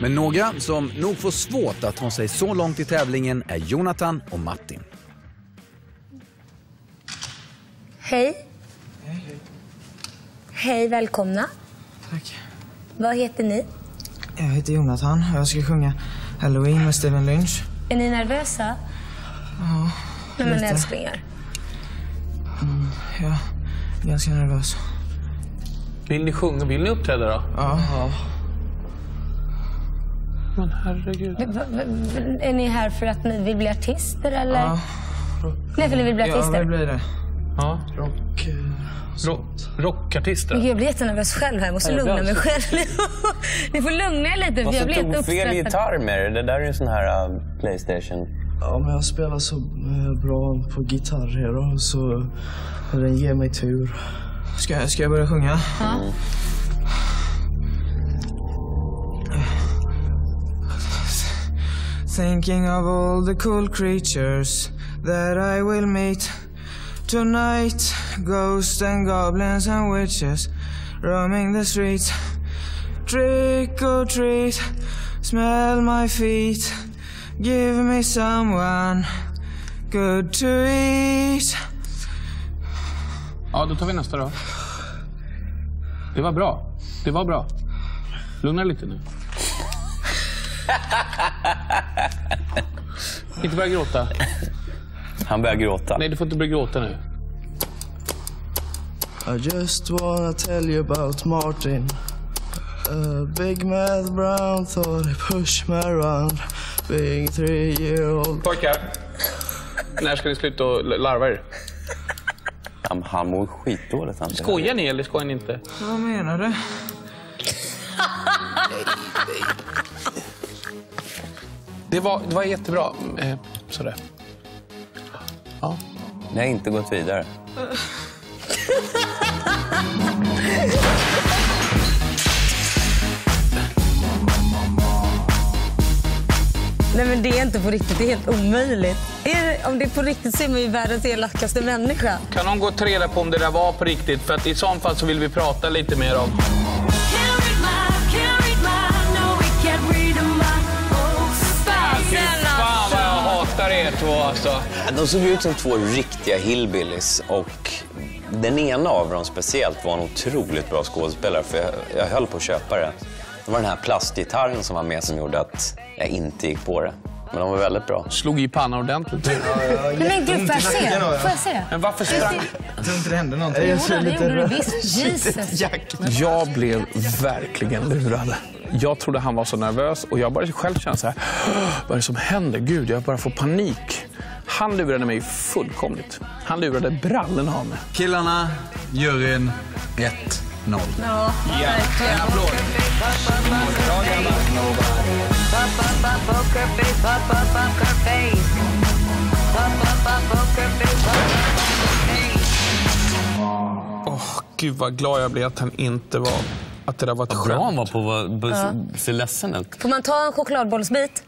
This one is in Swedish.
Men några som nog får svårt att ta sig så långt i tävlingen är Jonathan och Martin. Hej. Hej, välkomna. Tack. Vad heter ni? Jag heter Jonathan och jag ska sjunga Halloween med Steven Lynch. Är ni nervösa? Ja, Nej, men lite. älsklingar. Jag är ganska nervös. Vill ni sjunga? Vill ni uppträda då? Ja. Men herregud. Är ni här för att ni vill bli artister eller? Ja. Nej, för ni vill bli Ja, artister? vad blir det? Ja. Rock... Rock, rockartister. Jag blir jättenervös själv här. Jag måste Ja, lugna mig själv. Ni får lugna er lite för jag Varför blir tog fel gitarr med det? Det där är en sån här uh, Playstation. Ja, men jag spelar så eh, bra på gitarr Hero, så den ger mig tur. Ska, jag- ska jag börja sjunga? Ja. Thinking of all the cool creatures that I will meet tonight. Ghosts and goblins and witches roaming the streets. Trick or treat, smell my feet. Give me someone good to eat. Ja, då tar vi nästa då. Det var bra. Det var bra. Lugna dig lite nu. Inte börja gråta. Han börjar gråta. Nej, du får inte börja gråta nu. I just wanna tell you about Martin. A big mad brown thought he pushed me around. Being three year old. Pojkar, när ska ni sluta och larva er? Han, han mår skitdåligt. Han. Skojar ni eller skojar ni inte? Vad menar du? Det var, det var jättebra. Eh, sådär. Ja. Ni har inte gått vidare. Nej men det är inte på riktigt, det är helt omöjligt. Är det, om det är på riktigt så är man ju världens elakaste människa. Kan någon gå och ta reda på om det där var på riktigt? För att i sånt fall så vill vi prata lite mer om... två alltså. De såg ut som två riktiga hillbillies och den ena av dem speciellt var en otroligt bra skådespelare för jag, jag höll på att köpa det. Det var den här plastgitarren som var med som gjorde att jag inte gick på det. Men de var väldigt bra. Slog i pannan ordentligt. Men gud, får jag se? Får jag se? Men varför sprang... Jag tror inte det hände någonting. Jo, det gjorde du visst. Jesus. Jag blev verkligen lurad. Jag trodde han var så nervös och jag började själv känna så här. Vad är det som händer? Gud, jag börjar få panik. Han lurade mig fullkomligt. Han lurade brallorna av mig. Killarna, juryn, 1-0. Ja, En applåd. Åh, gud vad glad jag blev att han inte var... Att det där var ett Bra skämt. han var på att se ledsen ut. Får man ta en chokladbollsbit?